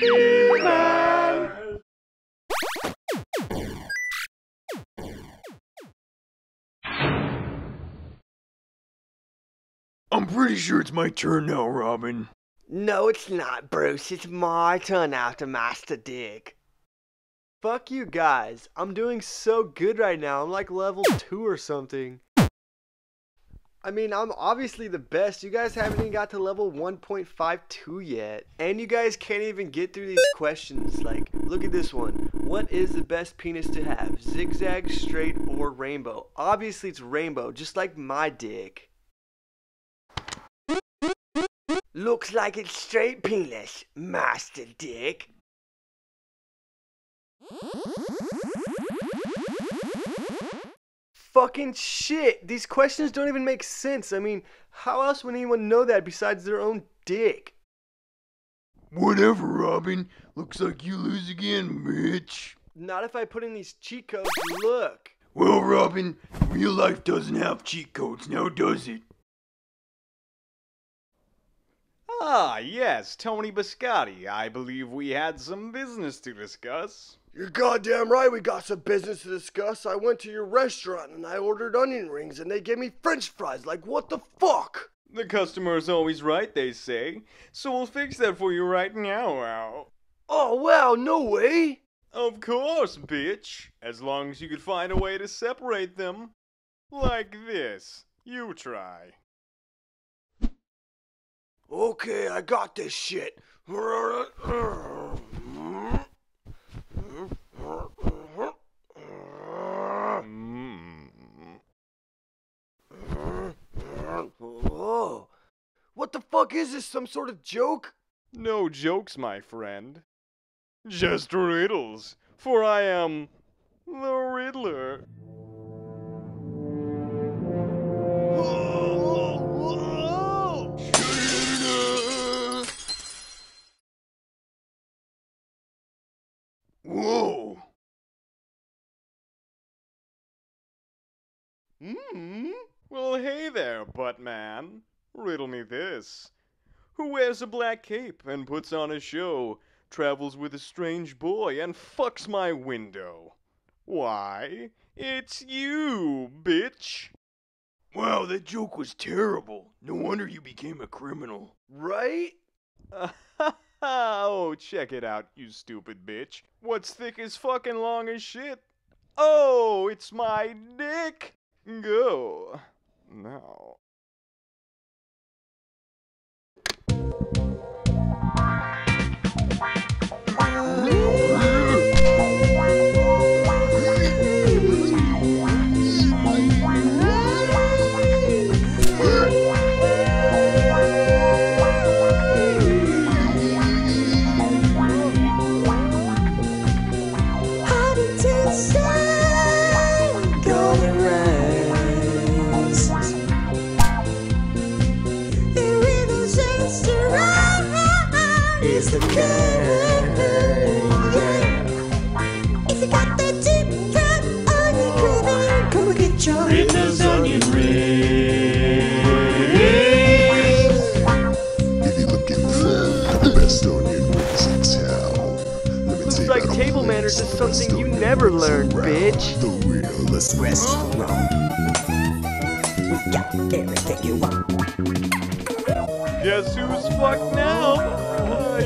B-Man! I'm pretty sure it's my turn now, Robin. No, it's not, Bruce. It's my turn after Master Dick. Fuck you guys. I'm doing so good right now. I'm like level 2 or something. I mean, I'm obviously the best. You guys haven't even got to level 1.52 yet. And you guys can't even get through these questions. Like, look at this one. What is the best penis to have? Zigzag, straight, or rainbow? Obviously, it's rainbow, just like my dick. Looks like it's straight penis, Master Dick. Fucking shit! These questions don't even make sense. I mean, how else would anyone know that besides their own dick? Whatever, Robin. Looks like you lose again, bitch. Not if I put in these cheat codes. Look. Well, Robin, real life doesn't have cheat codes now, does it? Ah, yes, Tony Biscotti. I believe we had some business to discuss. You're goddamn right we got some business to discuss. I went to your restaurant and I ordered onion rings and they gave me french fries. Like, what the fuck? The customer's always right, they say. So we'll fix that for you right now, Al. Oh, wow, no way. Of course, bitch. As long as you could find a way to separate them. Like this. You try. Okay, I got this shit. Mm. Whoa. What the fuck is this? Some sort of joke? No jokes, my friend. Just riddles, for I am the Riddler. Whoa! Hmm? Well, hey there, Buttman. Riddle me this. Who wears a black cape and puts on a show, travels with a strange boy, and fucks my window? Why, it's you, bitch! Wow, that joke was terrible. No wonder you became a criminal. Right? oh, check it out, you stupid bitch. What's thick as fucking long as shit? Oh, it's my dick! Go. Now. Is the game, If you got that deep onion craving, come and get your Riddler's onion rings. If you're looking for the best onion rings in town, let me Looks like table manners is something you never learned, bitch. The realest restaurant. We got everything you want. Guess who's fucked now?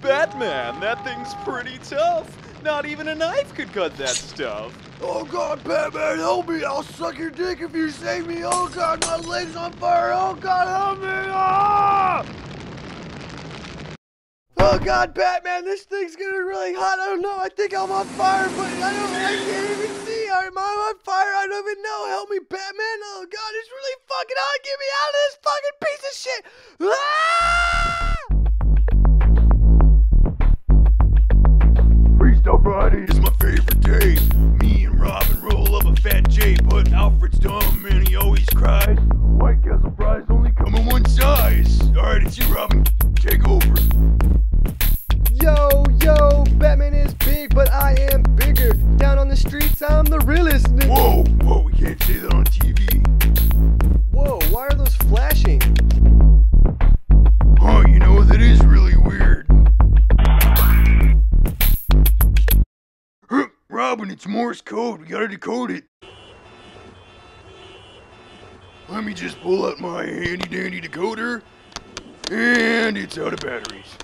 Batman, that thing's pretty tough. Not even a knife could cut that stuff. Oh god, Batman, help me! I'll suck your dick if you save me! Oh god, my leg's on fire! Oh god, help me! Ah! Oh god, Batman, this thing's getting really hot. I don't know. I think I'm on fire, but I don't. I can't even see. I'm on fire. I don't even know. Help me, Batman! Oh god, it's really fucking hot. Get me out of this fucking piece of shit! Ah! We can't say that on TV. Whoa, why are those flashing? Huh, you know, that is really weird. Robin, it's Morse code. We gotta decode it. Let me just pull out my handy dandy decoder. And it's out of batteries.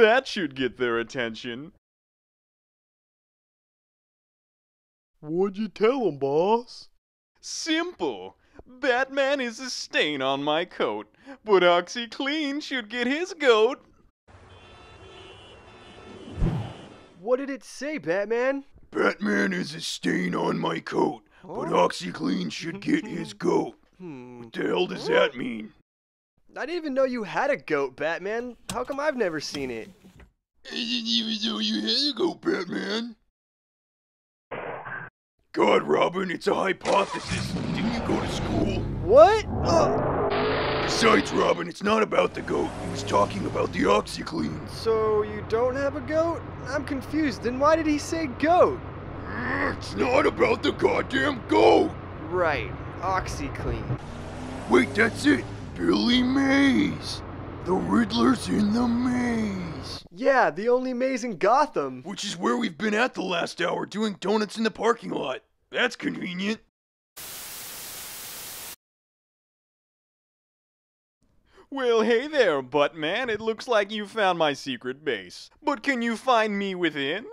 That should get their attention. What'd you tell him, boss? Simple. Batman is a stain on my coat, but OxiClean should get his goat. What did it say, Batman? Batman is a stain on my coat, but OxiClean should get his goat. Hmm. What the hell does that mean? I didn't even know you had a goat, Batman. How come I've never seen it? I didn't even know you had a goat, Batman. God, Robin, it's a hypothesis. Didn't you go to school? What? Uh, Besides, Robin, it's not about the goat. He was talking about the OxiClean. so you don't have a goat? I'm confused. Then why did he say goat? It's not about the goddamn goat. Right, OxiClean. Wait, that's it. Billy Mays. The Riddler's in the maze. Yeah, the only maze in Gotham. Which is where we've been at the last hour, doing donuts in the parking lot. That's convenient. Well, hey there, Buttman. It looks like you found my secret base. But can you find me within?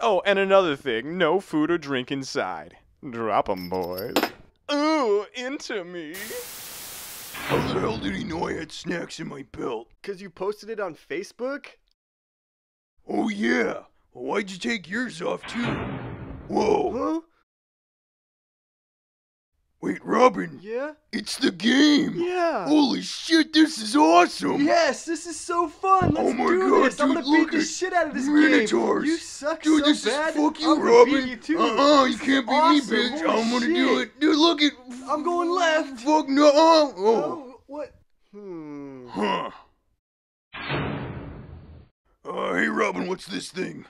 Oh, and another thing no food or drink inside. Drop 'em, boys. Ooh, into me. How the hell did he know I had snacks in my belt? Cause you posted it on Facebook? Oh, yeah. Well, why'd you take yours off, too? Whoa. Huh? Wait, Robin. Yeah? It's the game. Yeah. Holy shit, this is awesome. Yes, this is so fun. Let's Oh my do God, this. I'm gonna beat the shit out of this Minotaurs. game. You suck Dude, so this bad. is fuck you, I'm Robin. beat you too. Uh-uh, you This can't beat awesome. me, bitch. Holy I'm gonna shit. do it. Dude, look at. I'm going left. Fuck no. Oh. Oh, what? Hmm. Huh. Uh, hey, Robin, what's this thing?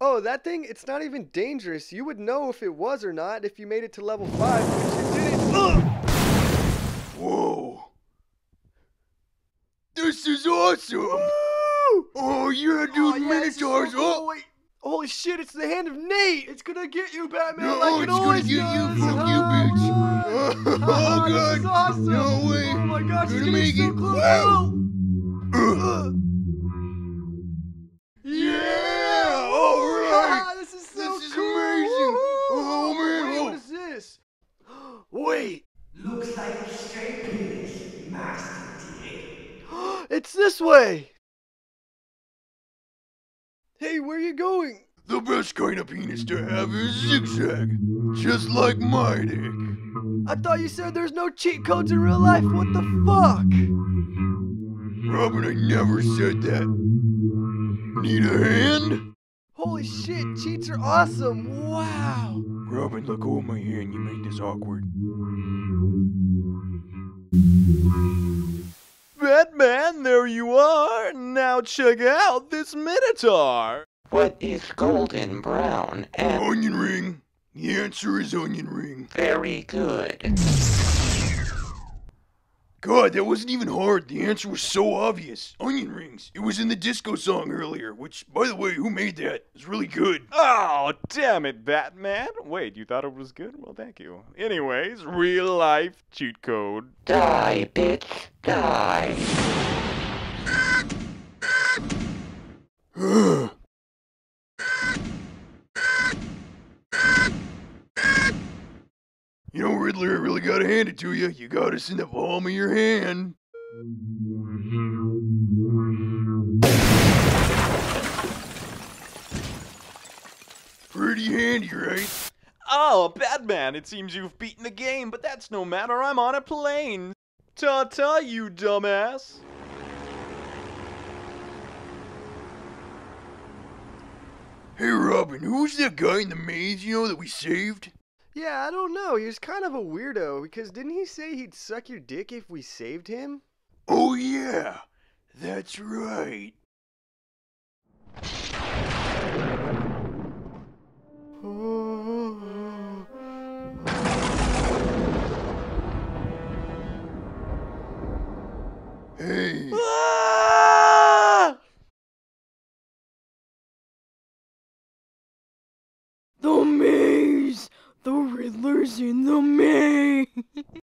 Oh, that thing? It's not even dangerous. You would know if it was or not if you made it to level 5, but you didn't. Ugh! Whoa. This is awesome. Woo! Oh, yeah, dude, Oh, yeah, is so Minotaurs. cool. Oh, Wait. Holy shit, it's the hand of Nate! It's gonna get you, Batman, No, like it's it gonna always get you. does. Fuck you, Oh, bitch. God. Oh, Oh, God. This is awesome. No way. Oh my gosh, Gonna it's getting make so it. close. Wow. Oh. Yeah! all right. Ah, this is so This is cool. amazing. Woohoo. Oh, man. Wait, Oh. what is this? Wait. It's this way. Hey, where are you going? The best kind of penis to have is zigzag, just like my dick. I thought you said there's no cheat codes in real life. What the fuck? Robin, I never said that. Need a hand? Holy shit, cheats are awesome. Wow. Robin, go of my hand. You made this awkward. Batman, there you are. Now check out this Minotaur. What is golden brown and Onion ring. The answer is onion ring. very good? God, that wasn't even hard. The answer was so obvious. Onion rings. It was in the disco song earlier, which, by the way, who made that? It's really good. Oh, damn it, Batman. Wait, you thought it was good? Well, thank you. Anyways, real life cheat code. Die, bitch, die. You know, Riddler, I really gotta hand it to you. You got us in the palm of your hand. Pretty handy, right? Oh, Batman, it seems you've beaten the game, but that's no matter. I'm on a plane. Ta ta, you dumbass. Hey, Robin, who's that guy in the maze, you know, that we saved? Yeah, I don't know. He was kind of a weirdo because didn't he say he'd suck your dick if we saved him? Oh, yeah. That's right. In the maze!